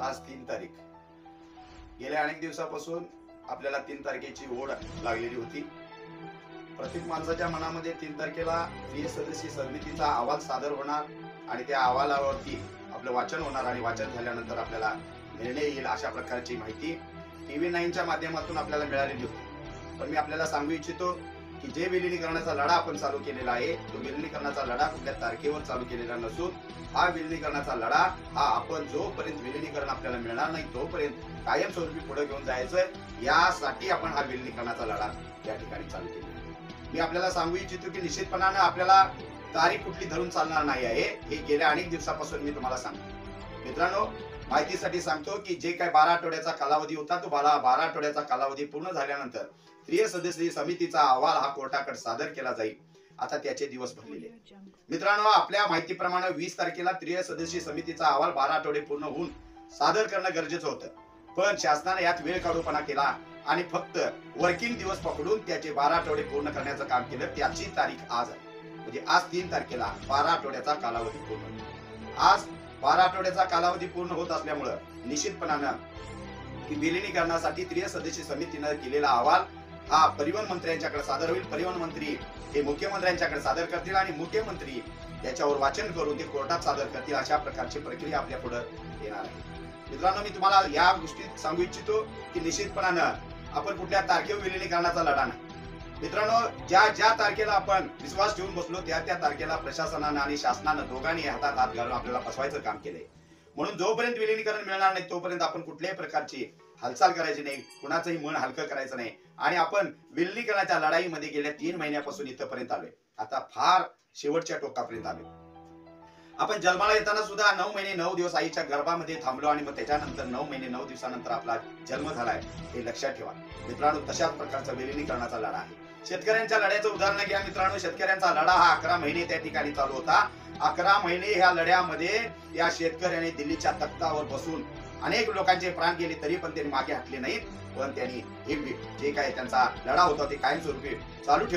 आज तीन तारीख. गेल्या अनेक दिवसापासून आपल्याला तीन तारखेची ओढ लागलेली होती. प्रत्येक माणसाच्या मनामध्ये तीन तारखेला प्रिय सदस्य समितीचा अहवाल सादर होणार आणि त्या अहवालावरती आपलं वाचन होणार आणि वाचन झाल्यानंतर आपल्याला निर्णय येईल अशा प्रकारची माहिती टी व्ही नाईनच्या माध्यमातून आपल्याला मिळालेली होती. पण मी आपल्याला सांगू इच्छितो की जे विलिनीकरणाचा लढा आपण चालू केलेला आहे तो विलिनीकरणाचा लढा कुठल्या तारखेवर चालू केलेला नसून हा विलिनीकरणाचा लढा हा आपण जोपर्यंत विलिनीकरण आपल्याला मिळणार नाही तोपर्यंत कायमस्वरूपी पुढे घेऊन जायचं यासाठी आपण हा विलिनीकरणाचा लढा या ठिकाणी चालू केला मी आपल्याला सांगू इच्छितो की निश्चितपणानं आपल्याला तारीख कुठली धरून चालणार नाही आहे हे गेल्या अनेक दिवसापासून मी तुम्हाला सांगतो. मित्रांनो माहितीसाठी सांगतो की जे काय बारा आठवड्याचा कालावधी होता तो बारा बारा आठवड्याचा कालावधी पूर्ण झाल्यानंतर त्रिय सदस्यीय समितीचा अहवाल हा कोर्टाकडे सादर केला जाईल. आता त्याचे दिवस भरलेले मित्रांनो आपल्या माहितीप्रमाणे वीस तारखेला त्रिय सदस्यीय समितीचा अहवाल बारा आठवडे पूर्ण होऊन सादर करणं गरजेचं होतं. पण शासनाने यात वेळ काढूपणा केला आणि फक्त वर्किंग दिवस पकडून त्याचे बारा आठवडे पूर्ण करण्याचं काम केलं. त्याची तारीख आज आहे. म्हणजे आज तीन तारखेला बारा आठवड्याचा कालावधी पूर्ण आज बारा आठवड्याचा कालावधी पूर्ण होत असल्यामुळं निश्चितपणानं की विलिनीकरणासाठी त्रिय सदस्य समितीनं केलेला अहवाल हा परिवहन मंत्र्यांच्याकडे सादर होईल. परिवहन मंत्री हे मुख्यमंत्र्यांच्याकडे सादर करतील आणि मुख्यमंत्री त्याच्यावर वाचन करून ते कोर्टात सादर करतील अशा प्रकारची प्रक्रिया आपल्या पुढे येणार आहे. मित्रांनो मी तुम्हाला या गोष्टीत सांगू इच्छितो की निश्चितपणानं आपण कुठल्या तारखेवर विलिनीकरणाचा लढा नाही. मित्रांनो ज्या ज्या तारखेला आपण विश्वास ठेवून बसलो त्या त्या तारखेला प्रशासनानं आणि शासनानं दोघांनी हातात हात घालून आपल्याला फसवायचं काम केलंय. म्हणून जोपर्यंत विलिनीकरण मिळणार नाही तोपर्यंत आपण कुठल्याही प्रकारची हालचाल करायची नाही कुणाचंही मन हलकं करायचं नाही आणि आपण विलिनीकरणाच्या लढाईमध्ये गेल्या तीन महिन्यापासून इथपर्यंत आलोय. आता फार शेवटच्या टोकापर्यंत आलोय. आपण जन्माला येताना सुद्धा नऊ महिने नऊ दिवस आईच्या गर्भामध्ये थांबलो आणि मग त्याच्यानंतर नऊ महिने नऊ दिवसानंतर आपला जन्म झालाय हे लक्षात ठेवा. मित्रांनो तशाच प्रकारचा विलिनीकरणाचा लढा आहे. शेतकऱ्यांच्या लढ्याचं उदाहरण घ्या मित्रांनो. शेतकऱ्यांचा लढा हा अकरा महिने त्या ठिकाणी चालू होता. अकरा महिने ह्या लढ्यामध्ये या शेतकऱ्याने दिल्लीच्या तख्तावर बसून अनेक लोकांचे प्राण गेले तरी पण त्यांनी मागे हटले नाहीत. पण त्यांनी एक जे काय त्यांचा लढा होता ते कायमस्वरूपी चालू ठेव